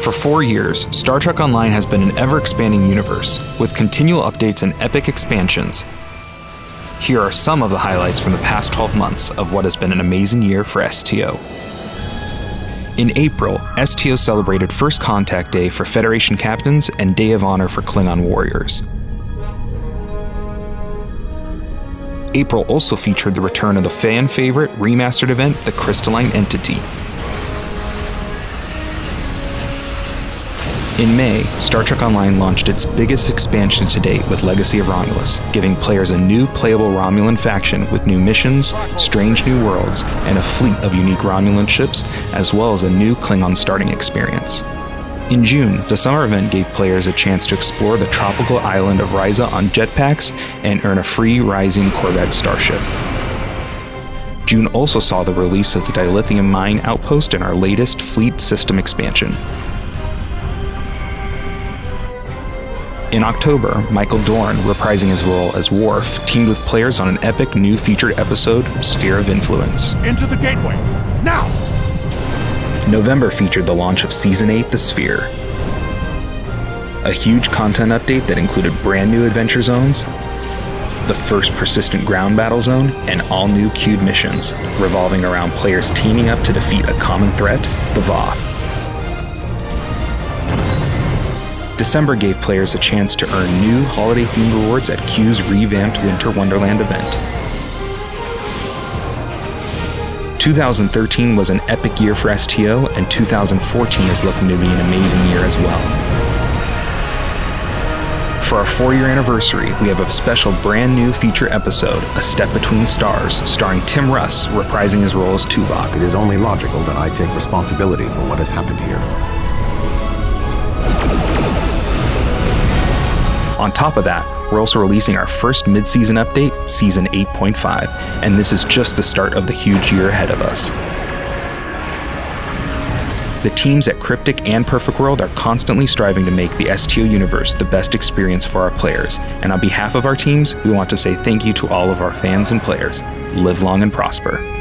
For four years, Star Trek Online has been an ever expanding universe, with continual updates and epic expansions. Here are some of the highlights from the past 12 months of what has been an amazing year for STO. In April, STO celebrated First Contact Day for Federation captains and Day of Honor for Klingon warriors. April also featured the return of the fan favorite remastered event, The Crystalline Entity. In May, Star Trek Online launched its biggest expansion to date with Legacy of Romulus, giving players a new playable Romulan faction with new missions, strange new worlds, and a fleet of unique Romulan ships, as well as a new Klingon starting experience. In June, the summer event gave players a chance to explore the tropical island of Risa on jetpacks and earn a free Risian Corvette starship. June also saw the release of the dilithium mine outpost in our latest fleet system expansion. In October, Michael Dorn, reprising his role as Worf, teamed with players on an epic new featured episode, Sphere of Influence. Into the gateway! Now! November featured the launch of Season 8 The Sphere. A huge content update that included brand new adventure zones, the first persistent ground battle zone, and all new queued missions, revolving around players teaming up to defeat a common threat, the Voth. December gave players a chance to earn new holiday themed rewards at Q's revamped Winter Wonderland event. 2013 was an epic year for STO, and 2014 is looking to be an amazing year as well. For our four year anniversary, we have a special brand new feature episode, A Step Between Stars, starring Tim Russ reprising his role as Tuvok. It is only logical that I take responsibility for what has happened here. On top of that, we're also releasing our first mid season update, Season 8.5, and this is just the start of the huge year ahead of us. The teams at Cryptic and Perfect World are constantly striving to make the STO universe the best experience for our players, and on behalf of our teams, we want to say thank you to all of our fans and players. Live long and prosper.